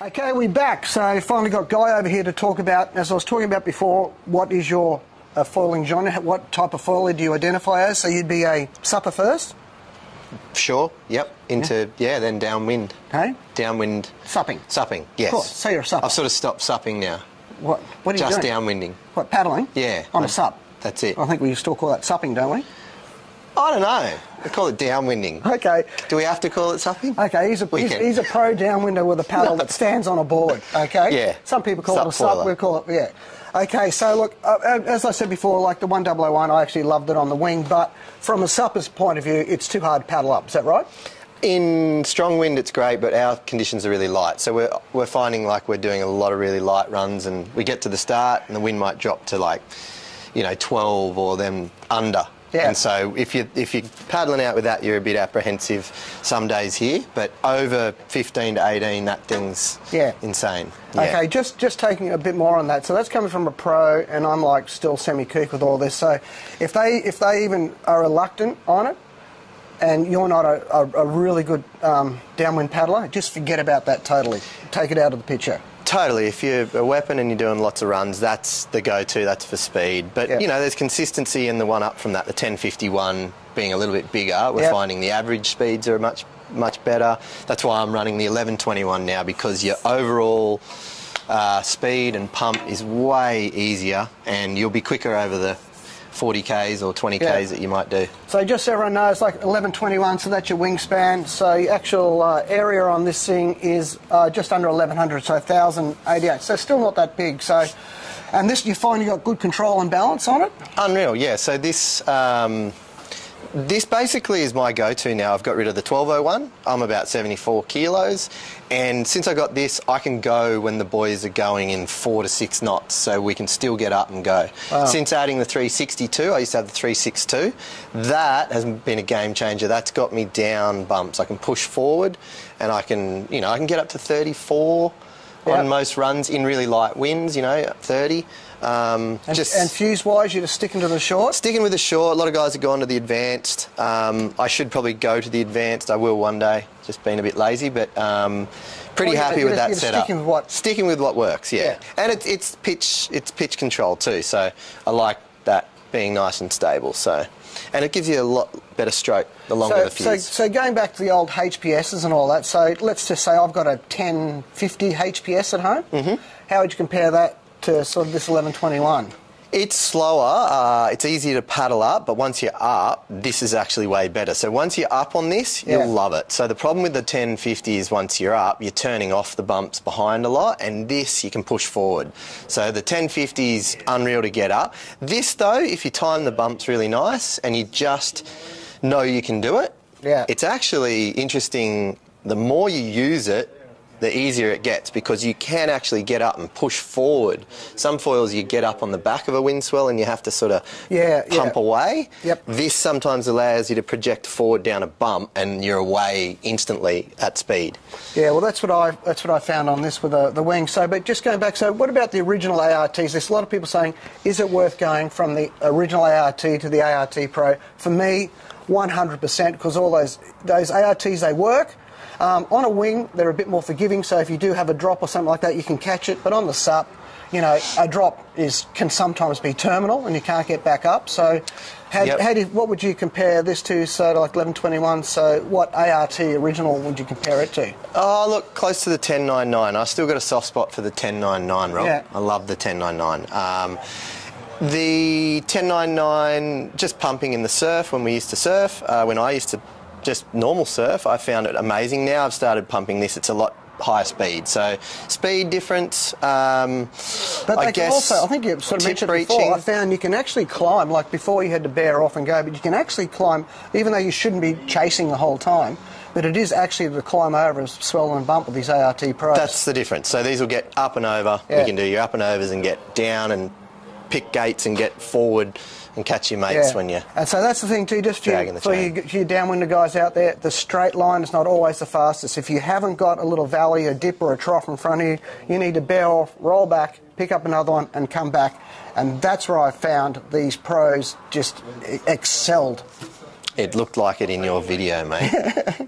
Okay, we're back. So finally got Guy over here to talk about, as I was talking about before, what is your uh, foiling genre? What type of foiler do you identify as? So you'd be a supper first? Sure, yep. Into, yeah, then downwind. Hey? Downwind. Supping? Supping, yes. Cool. So you're a supper. I've sort of stopped supping now. What, what are you Just doing? downwinding. What, paddling? Yeah. On a sup? That's it. I think we still call that supping, don't we? I don't know. We call it downwinding. Okay. Do we have to call it something? Okay, he's a, he's, he's a pro downwinder with a paddle that stands on a board, okay? Yeah. Some people call it a sup, foiler. we call it, yeah. Okay, so look, uh, uh, as I said before, like the 1001, I actually loved it on the wing, but from a supper's point of view, it's too hard to paddle up, is that right? In strong wind, it's great, but our conditions are really light. So we're, we're finding like we're doing a lot of really light runs, and we get to the start, and the wind might drop to like, you know, 12 or then under. Yeah. And so if you if you're paddling out with that, you're a bit apprehensive some days here. But over 15 to 18, that thing's Yeah. insane. Yeah. Okay, just just taking a bit more on that. So that's coming from a pro, and I'm like still semi-kook with all this. So if they if they even are reluctant on it, and you're not a, a, a really good um, downwind paddler, just forget about that totally. Take it out of the picture. Totally. If you're a weapon and you're doing lots of runs, that's the go-to. That's for speed. But Yep. you know, there's consistency in the one up from that. The 1051 being a little bit bigger, we're Yep. finding the average speeds are much much better. That's why I'm running the 1121 now because your overall uh, speed and pump is way easier, and you'll be quicker over the 40k's or 20k's Yeah. that you might do. So just so everyone knows, like 1121, so that's your wingspan. So your actual uh, area on this thing is uh, just under 1100, so 1088. So still not that big. So, and this you find you got good control and balance on it. Unreal, yeah. So this um, this basically is my go-to now. I've got rid of the 1201. I'm about 74 kilos, and since I got this, I can go when the boys are going in four to six knots, so we can still get up and go. Since adding the 362, I used to have the 362. That has been a game changer. That's got me down bumps. I can push forward, and I can, you know, I can get up to 34 Yeah. on most runs in really light winds. You know, 30. Um, And, just and fuse wise, you're just sticking to the short. Sticking with the short, a lot of guys have gone to the advanced. Um, I should probably go to the advanced. I will one day. Just been a bit lazy, but um, pretty Well, happy with just- that setup. sticking with what- Sticking with what works, yeah. Yeah. And it, it's pitch, it's pitch control too. So I like that being nice and stable. So, and it gives you a lot better stroke the longer So, the fuse. so going back to the old HPSs and all that, so let's just say I've got a 1050 HPS at home. Mm-hmm. How would you compare that to sort of this 1121? It's slower, uh, it's easier to paddle up, but once you're up, this is actually way better. So once you're up on this, you'll love it. So the problem with the 1050 is once you're up, you're turning off the bumps behind a lot, and this you can push forward. So the 1050 is unreal to get up. This though, if you time the bumps really nice and you just know you can do it, Yeah. it's actually interesting. The more you use it, the easier it gets because you can actually get up and push forward. Some foils you get up on the back of a wind swell and you have to sort of Yeah, pump yeah. away. Yep. This sometimes allows you to project forward down a bump and you're away instantly at speed. Yeah, well, that's what I that's what I found on this with the, the wing. So, but just going back, so what about the original ARTs? There's a lot of people saying, is it worth going from the original ART to the ART Pro? For me, 100%, because all those those ARTs they work. Um, on a wing, they're a bit more forgiving, so if you do have a drop or something like that, you can catch it. But on the SUP, you know, a drop is can sometimes be terminal, and you can't get back up. So, how, Yep. how do you, what would you compare this to? So, like 1121. So, what ART original would you compare it to? Oh, look, close to the 1099. I still got a soft spot for the 1099, Rob. Yeah. I love the 1099. Um, the 1099, just pumping in the surf when we used to surf, uh, when I used to just normal surf, I found it amazing. Now I've started pumping this, it's a lot higher speed. So, speed difference. Um, But I they can guess also, I think you sort of mentioned before, I found you can actually climb, like before you had to bear off and go, but you can actually climb, even though you shouldn't be chasing the whole time, but it is actually to climb over a swell and bump with these ART Pros. That's the difference. So these will get up and over. Yeah. You can do your up and overs and get down and pick gates and get forward and catch your mates Yeah. when you. And so that's the thing too, just for, you, for you, your downwinder guys out there, the straight line is not always the fastest. If you haven't got a little valley, a dip or a trough in front of you, you need to bear off, roll back, pick up another one and come back. And that's where I found these pros just excelled. It looked like it in your video, mate.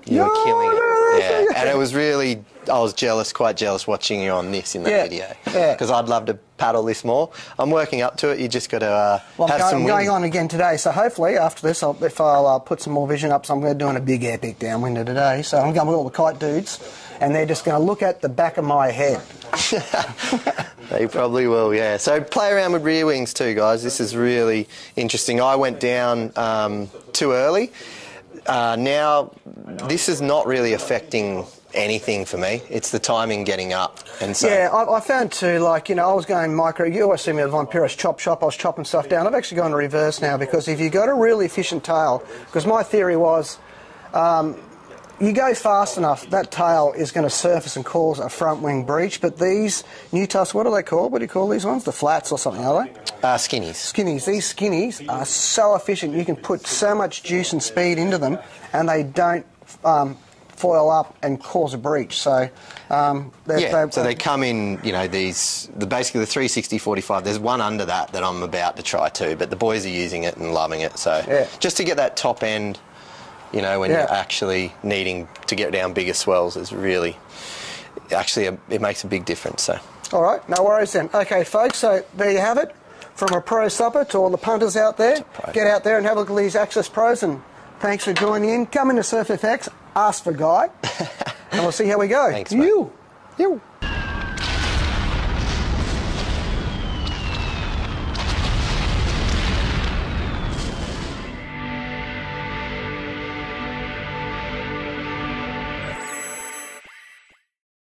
You were killing it. Yeah, and it was really. I was jealous, quite jealous, watching you on this in that Yeah, video. yeah. Because I'd love to paddle this more. I'm working up to it. You just got to uh, Well, I'm, have going, some I'm going on again today, so hopefully after this, I'll, if I'll uh, put some more vision up, so I'm going to doing a big epic downwinder today. So I'm going with all the kite dudes, and they're just going to look at the back of my head. They probably will, yeah. So play around with rear wings too, guys. This is really interesting. I went down um, too early. Uh, now, this is not really affecting anything for me. It's the timing getting up, and so Yeah, I, I found too, like, you know, I was going micro. You always see me at Pyrrhus chop shop. I was chopping stuff down. I've actually gone to reverse now because if you got a really efficient tail, because my theory was um, you go fast enough, that tail is going to surface and cause a front wing breach. But these new tusk, what are they called? What do you call these ones? The flats or something, are they? uh, skinnies. Skinnies. These skinnies are so efficient. You can put so much juice and speed into them, and they don't um, foil up and cause a breach. So, um, they're- Yeah, so they come in, you know, these, the, basically the 360 45. There's one under that that I'm about to try too, but the boys are using it and loving it. So Yeah. just to get that top end, you know, when Yeah. you're actually needing to get down bigger swells is really, actually, a, it makes a big difference. So All right, no worries then. Okay, folks, so there you have it. From a pro supper to all the punters out there, get out there and have a look at these Axis Pros. And thanks for joining in. Come into Surf FX, ask for Guy, and we'll see how we go. Thanks. You, you.